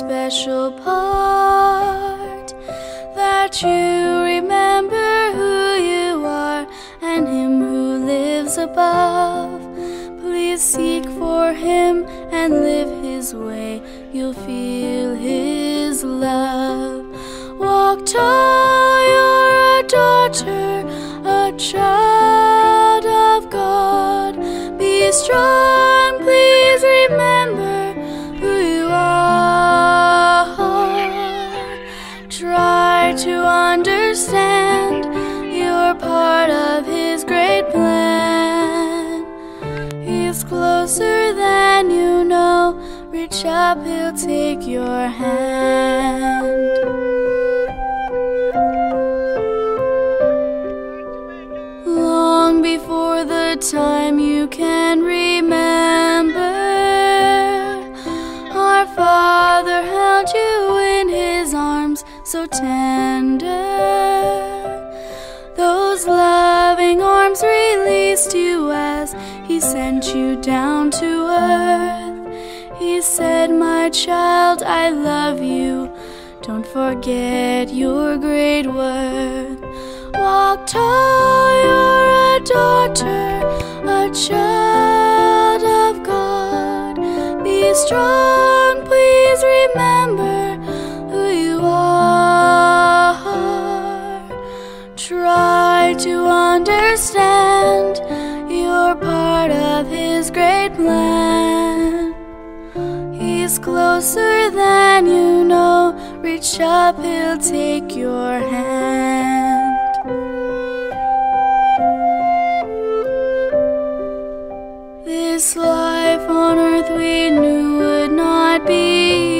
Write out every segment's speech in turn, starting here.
special part that you remember who you are and Him who lives above. Please seek for Him and live His way, you'll feel His love. Walk tall, you're a daughter, a child of God. Be strong. To understand you're part of his great plan. He's closer than you know. Reach up, he'll take your hand. Long before the time so tender. Those loving arms released you as he sent you down to earth. He said, My child, I love you. Don't forget your great worth. Walk tall, you're a daughter, a child of God. Be strong, to understand you're part of His great plan. He's closer than you know. Reach up, He'll take your hand. This life on earth we knew would not be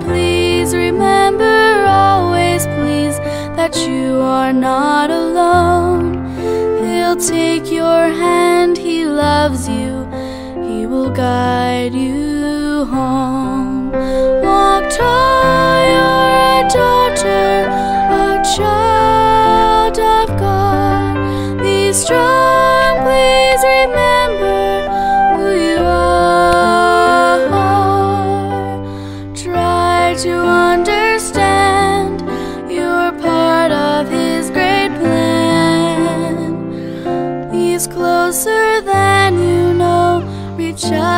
Please remember always, please, that you are not alone. He'll take your hand, He loves you, He will guide you home.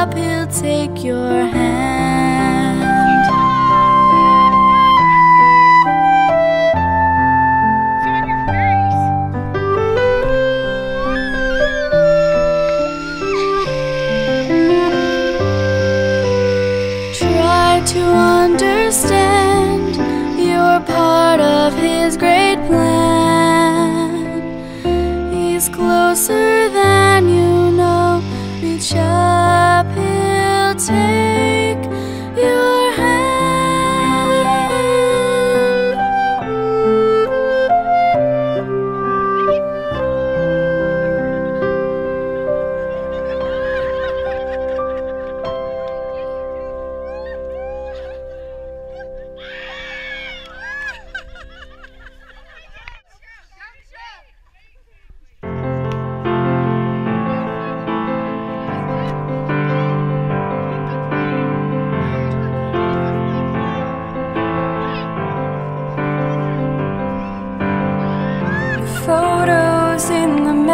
Up, He'll take your hand. Try to understand you're part of His great plan. He's closer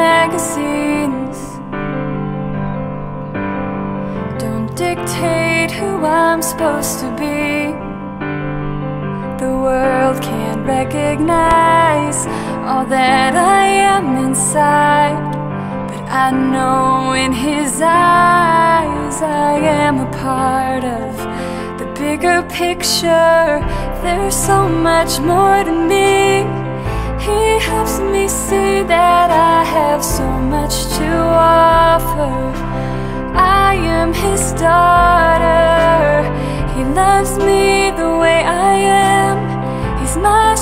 magazines don't dictate who I'm supposed to be. The world can't recognize all that I am inside, but I know in His eyes I am a part of the bigger picture. There's so much more to me. He helps me see that have so much to offer. I am his daughter. He loves me the way I am. He's my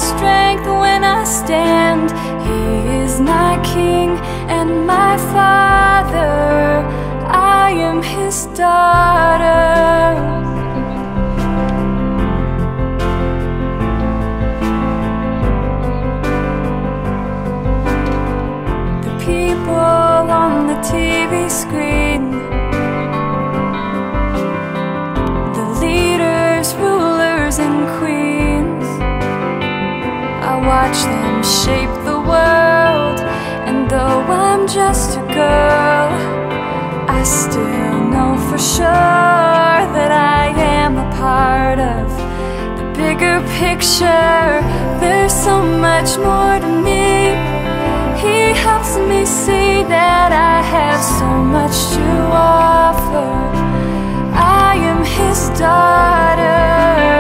watch them shape the world. And though I'm just a girl, I still know for sure that I am a part of the bigger picture. There's so much more to me. He helps me see that I have so much to offer. I am his daughter.